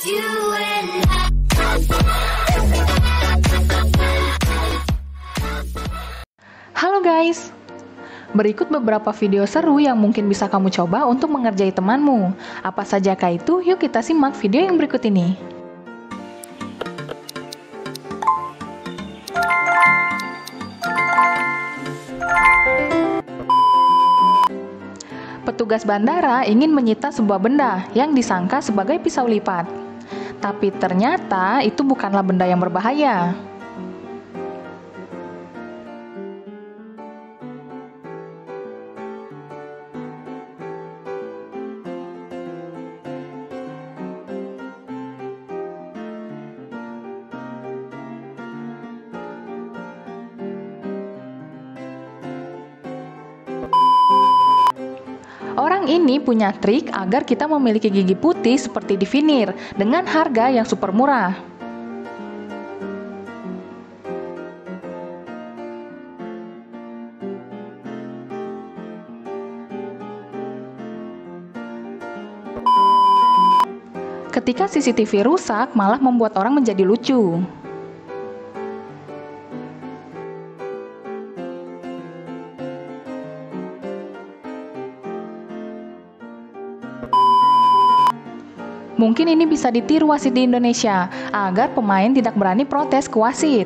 Halo guys, berikut beberapa video seru yang mungkin bisa kamu coba untuk mengerjai temanmu. Apa sajakah itu? Yuk kita simak video yang berikut ini. Petugas bandara ingin menyita sebuah benda yang disangka sebagai pisau lipat. Tapi ternyata itu bukanlah benda yang berbahaya. Orang ini punya trik agar kita memiliki gigi putih seperti di Vinir dengan harga yang super murah. Ketika CCTV rusak, malah membuat orang menjadi lucu. Mungkin ini bisa ditiru wasit di Indonesia agar pemain tidak berani protes ke wasit.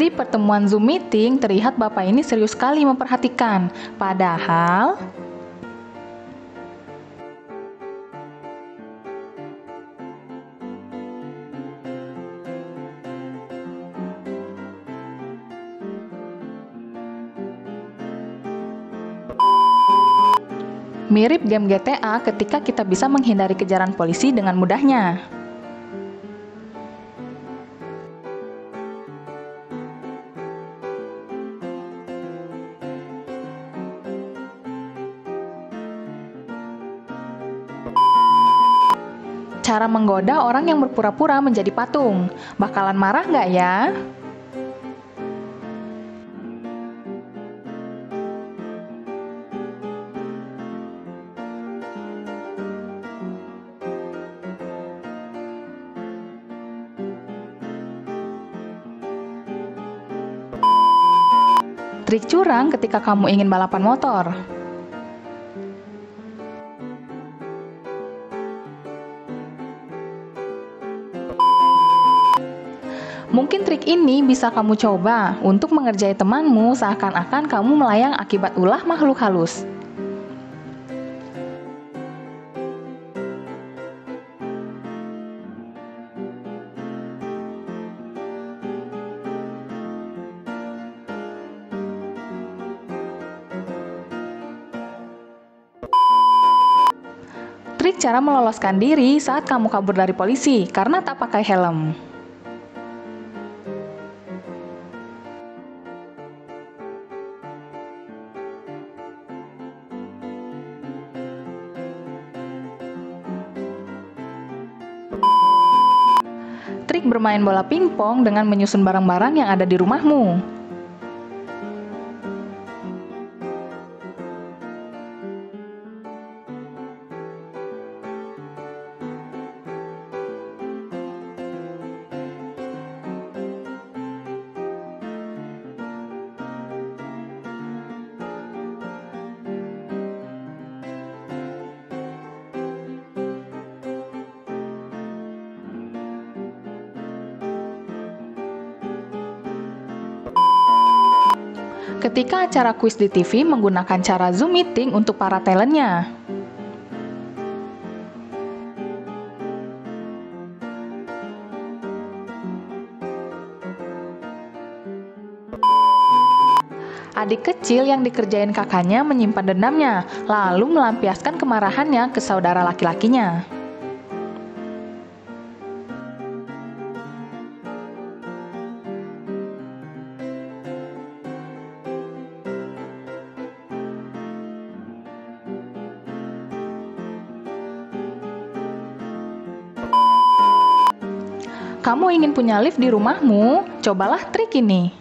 Di pertemuan Zoom meeting, terlihat Bapak ini serius sekali memperhatikan. Padahal, Mirip game GTA ketika kita bisa menghindari kejaran polisi dengan mudahnya. Cara menggoda orang yang berpura-pura menjadi patung. Bakalan marah nggak ya? Trik curang ketika kamu ingin balapan motor. Mungkin trik ini bisa kamu coba untuk mengerjai temanmu seakan-akan kamu melayang akibat ulah makhluk halus. Trik cara meloloskan diri saat kamu kabur dari polisi karena tak pakai helm. Trik bermain bola pingpong dengan menyusun barang-barang yang ada di rumahmu. Ketika acara kuis di TV menggunakan cara Zoom meeting untuk para talentnya. Adik kecil yang dikerjain kakaknya menyimpan dendamnya, lalu melampiaskan kemarahannya ke saudara laki-lakinya. Kamu ingin punya lift di rumahmu? Cobalah trik ini.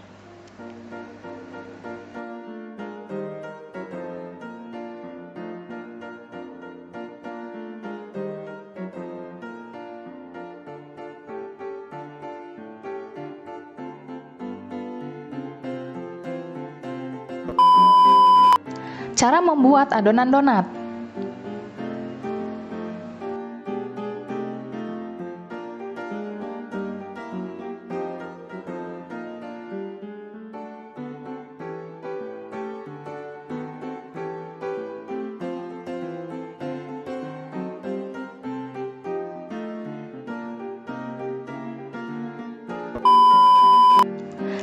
Cara membuat adonan donat.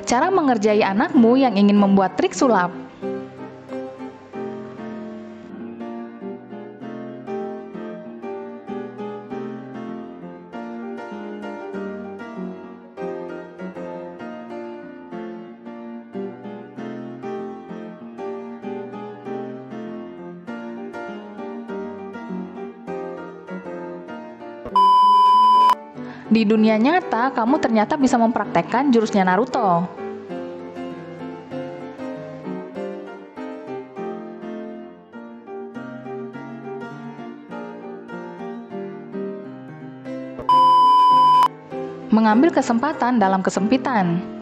Cara mengerjai anakmu yang ingin membuat trik sulap. Di dunia nyata, kamu ternyata bisa mempraktekkan jurusnya Naruto. Mengambil kesempatan dalam kesempitan.